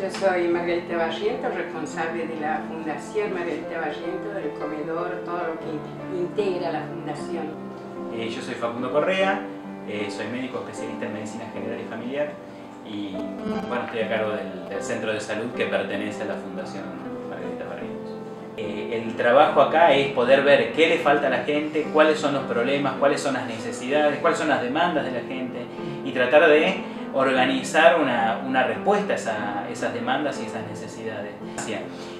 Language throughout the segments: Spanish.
Yo soy Margarita Barriento, responsable de la Fundación Margarita Barriento, del comedor, todo lo que integra la fundación. Eh, yo soy Facundo Correa, eh, soy médico especialista en medicina general y familiar y bueno, estoy a cargo del, centro de salud que pertenece a la Fundación Margarita Barrientos. Eh, el trabajo acá es poder ver qué le falta a la gente, cuáles son los problemas, cuáles son las necesidades, cuáles son las demandas de la gente y tratar de organizar una, una respuesta a esas demandas y esas necesidades.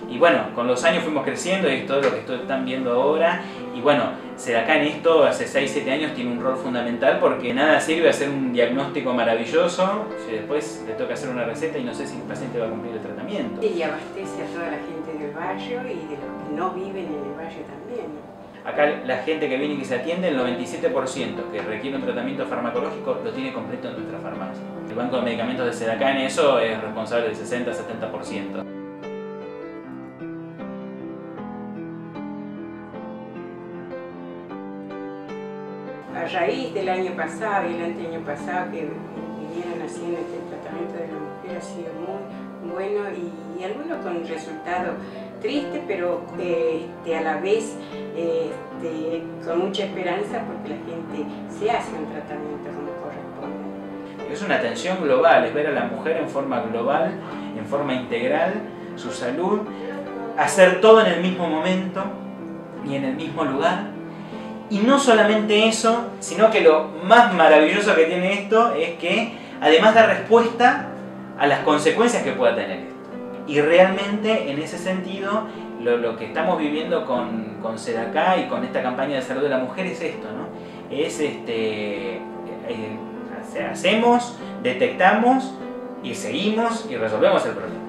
Y bueno, con los años fuimos creciendo y es todo lo que están viendo ahora. Y bueno, acá en esto hace 6-7 años tiene un rol fundamental porque nada sirve hacer un diagnóstico maravilloso si después le toca hacer una receta y no sé si el paciente va a cumplir el tratamiento. Y abastece a toda la gente del barrio y de los que no viven en el barrio también. Acá la gente que viene y que se atiende, el 97% que requiere un tratamiento farmacológico lo tiene completo en nuestra farmacia. El Banco de Medicamentos de Sedacá en eso es responsable del 60-70%. A raíz del año pasado y el año pasado que vinieron haciendo este tratamiento de la mujer ha sido muy bueno y, algunos con resultados tristes, pero este, a la vez este, con mucha esperanza porque la gente se hace un tratamiento como corresponde. Es una atención global, es ver a la mujer en forma global, en forma integral, su salud, hacer todo en el mismo momento y en el mismo lugar. Y no solamente eso, sino que lo más maravilloso que tiene esto es que además da respuesta a las consecuencias que pueda tener esto. Y realmente en ese sentido lo, que estamos viviendo con, con SEDACA y con esta campaña de salud de la mujer es esto, ¿no? Es este, eh, hacemos, detectamos y seguimos y resolvemos el problema.